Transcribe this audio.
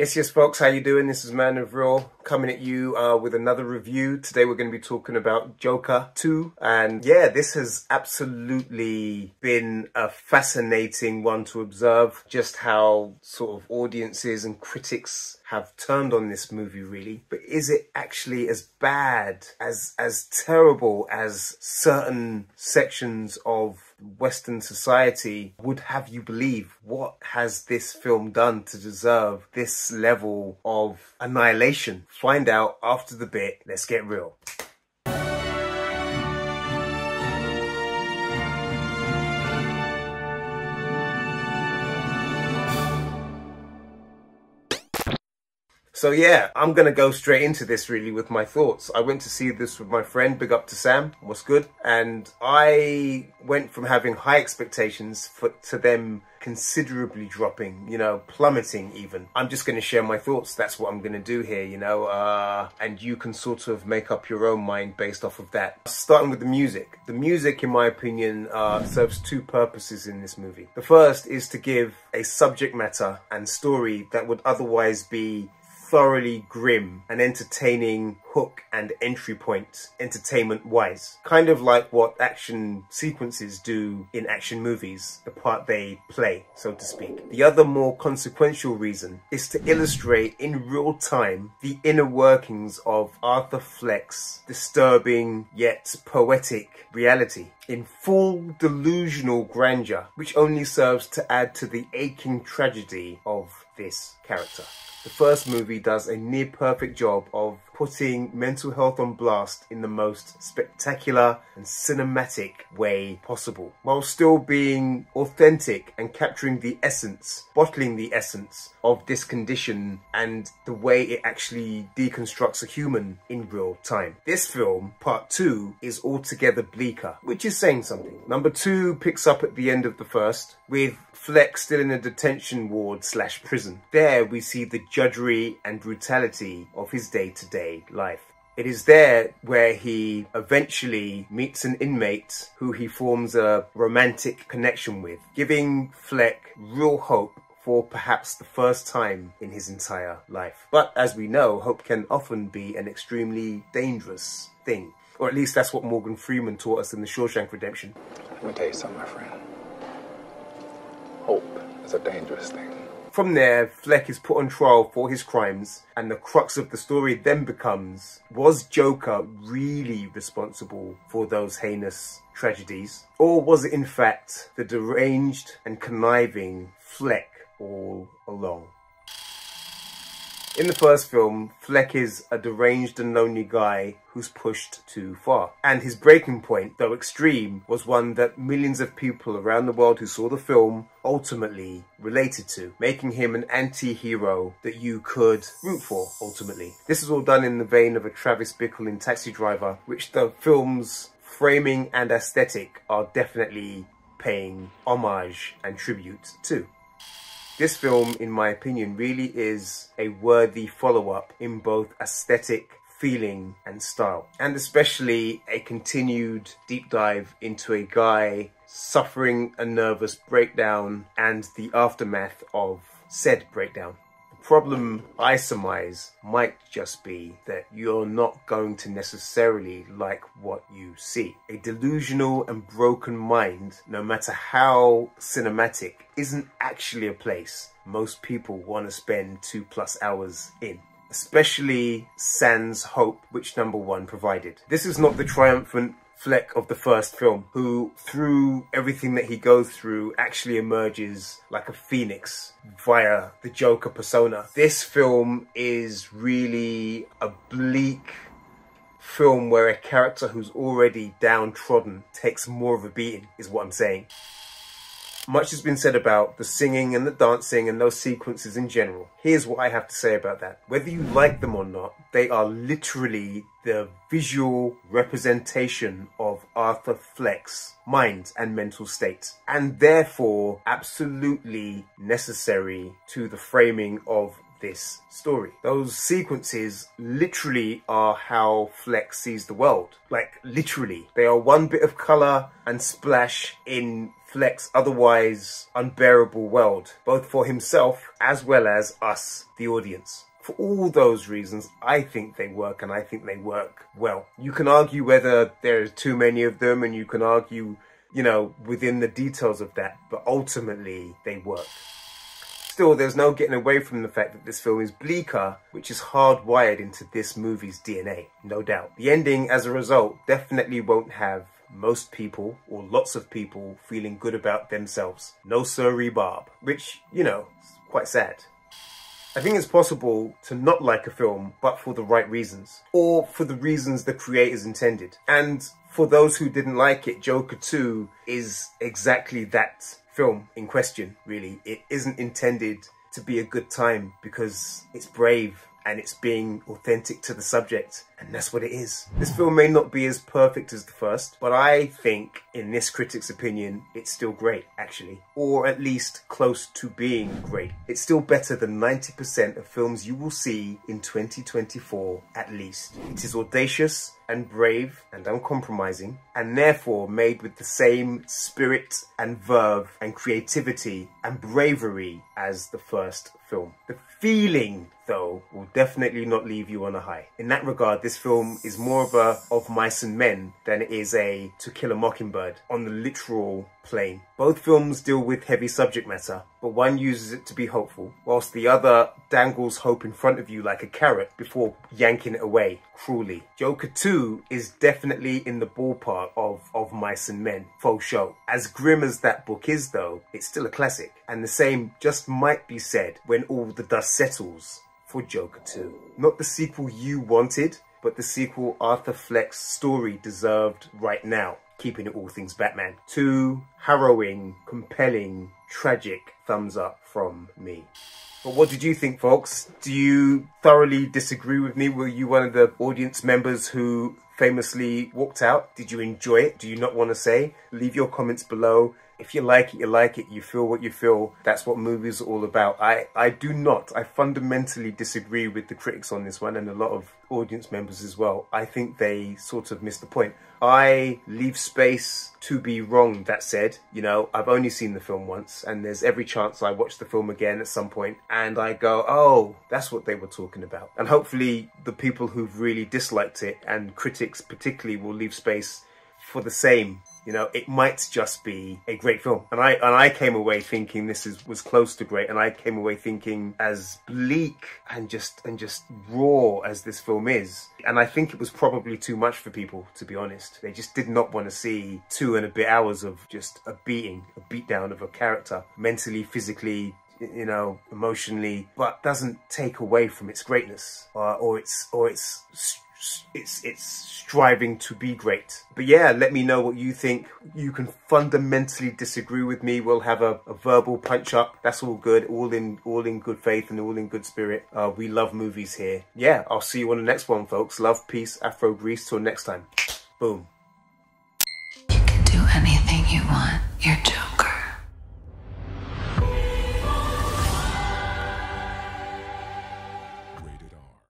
Yes, yes, folks, how you doing? This is Man of Real coming at you uh, with another review. Today we're going to be talking about Joker 2. And yeah, this has absolutely been a fascinating one to observe. Just how sort of audiences and critics have turned on this movie really but is it actually as bad as as terrible as certain sections of Western society would have you believe. What has this film done to deserve this level of annihilation? Find out after the bit. Let's get real. So yeah, I'm gonna go straight into this really with my thoughts. I went to see this with my friend, big up to Sam, what's good? And I went from having high expectations for, to them considerably dropping, you know, plummeting even. I'm just gonna share my thoughts. That's what I'm gonna do here, you know, uh, and you can sort of make up your own mind based off of that. Starting with the music. The music, in my opinion, uh, serves two purposes in this movie. The first is to give a subject matter and story that would otherwise be thoroughly grim and entertaining hook and entry point entertainment wise. Kind of like what action sequences do in action movies, the part they play, so to speak. The other more consequential reason is to illustrate in real time the inner workings of Arthur Fleck's disturbing yet poetic reality in full delusional grandeur, which only serves to add to the aching tragedy of this character. The first movie does a near perfect job of putting mental health on blast in the most spectacular and cinematic way possible, while still being authentic and capturing the essence, bottling the essence of this condition and the way it actually deconstructs a human in real time. This film, part two, is altogether bleaker, which is saying something. Number two picks up at the end of the first, with Fleck still in a detention ward slash prison. There we see the judgery and brutality of his day-to-day life. It is there where he eventually meets an inmate who he forms a romantic connection with, giving Fleck real hope for perhaps the first time in his entire life. But as we know, hope can often be an extremely dangerous thing. Or at least that's what Morgan Freeman taught us in The Shawshank Redemption. Let me tell you something, my friend. Hope is a dangerous thing. From there, Fleck is put on trial for his crimes, and the crux of the story then becomes, was Joker really responsible for those heinous tragedies? Or was it in fact the deranged and conniving Fleck all along? In the first film, Fleck is a deranged and lonely guy who's pushed too far. And his breaking point, though extreme, was one that millions of people around the world who saw the film ultimately related to, making him an anti-hero that you could root for, ultimately. This is all done in the vein of a Travis Bickle in Taxi Driver, which the film's framing and aesthetic are definitely paying homage and tribute to. This film, in my opinion, really is a worthy follow-up in both aesthetic, feeling and style. And especially a continued deep dive into a guy suffering a nervous breakdown and the aftermath of said breakdown problem I surmise might just be that you're not going to necessarily like what you see. A delusional and broken mind, no matter how cinematic, isn't actually a place most people want to spend two plus hours in especially Sans Hope, which number one provided. This is not the triumphant Fleck of the first film, who through everything that he goes through actually emerges like a phoenix via the Joker persona. This film is really a bleak film where a character who's already downtrodden takes more of a beating, is what I'm saying. Much has been said about the singing and the dancing and those sequences in general. Here's what I have to say about that. Whether you like them or not, they are literally the visual representation of Arthur Fleck's mind and mental state, and therefore absolutely necessary to the framing of this story. Those sequences literally are how Fleck's sees the world. Like, literally. They are one bit of colour and splash in Fleck's otherwise unbearable world, both for himself as well as us, the audience. For all those reasons, I think they work and I think they work well. You can argue whether there are too many of them and you can argue, you know, within the details of that, but ultimately they work. Still, there's no getting away from the fact that this film is bleaker, which is hardwired into this movie's DNA, no doubt. The ending, as a result, definitely won't have most people, or lots of people, feeling good about themselves. No sirree Barb, which, you know, is quite sad. I think it's possible to not like a film, but for the right reasons, or for the reasons the creators intended. And for those who didn't like it, Joker 2 is exactly that film in question, really. It isn't intended to be a good time because it's brave and it's being authentic to the subject and that's what it is. This film may not be as perfect as the first, but I think, in this critic's opinion, it's still great, actually. Or at least close to being great. It's still better than 90% of films you will see in 2024, at least. It is audacious and brave and uncompromising, and therefore made with the same spirit and verve and creativity and bravery as the first film. The feeling, though, will definitely not leave you on a high. In that regard, this film is more of a Of Mice and Men than it is a To Kill a Mockingbird on the literal plane. Both films deal with heavy subject matter, but one uses it to be hopeful, whilst the other dangles hope in front of you like a carrot before yanking it away cruelly. Joker 2 is definitely in the ballpark of Of Mice and Men, faux show. As grim as that book is though, it's still a classic, and the same just might be said when all the dust settles for Joker 2. Not the sequel you wanted, but the sequel Arthur Fleck's story deserved right now keeping it all things Batman. Two harrowing, compelling, tragic thumbs up from me. But what did you think, folks? Do you thoroughly disagree with me? Were you one of the audience members who famously walked out? Did you enjoy it? Do you not want to say? Leave your comments below. If you like it, you like it. You feel what you feel. That's what movies are all about. I, I do not. I fundamentally disagree with the critics on this one and a lot of audience members as well. I think they sort of missed the point. I leave space to be wrong, that said. You know, I've only seen the film once and there's every chance I watch the film again at some point and I go, oh, that's what they were talking about. And hopefully the people who've really disliked it and critics particularly will leave space for the same you know, it might just be a great film. And I and I came away thinking this is was close to great, and I came away thinking as bleak and just and just raw as this film is. And I think it was probably too much for people, to be honest. They just did not want to see two and a bit hours of just a beating, a beatdown of a character, mentally, physically, you know, emotionally, but doesn't take away from its greatness or, or its or its it's it's striving to be great. But yeah, let me know what you think. You can fundamentally disagree with me. We'll have a, a verbal punch up. That's all good. All in all in good faith and all in good spirit. Uh, we love movies here. Yeah, I'll see you on the next one, folks. Love, peace, Afro Greece. Till next time. Boom. You can do anything you want. You're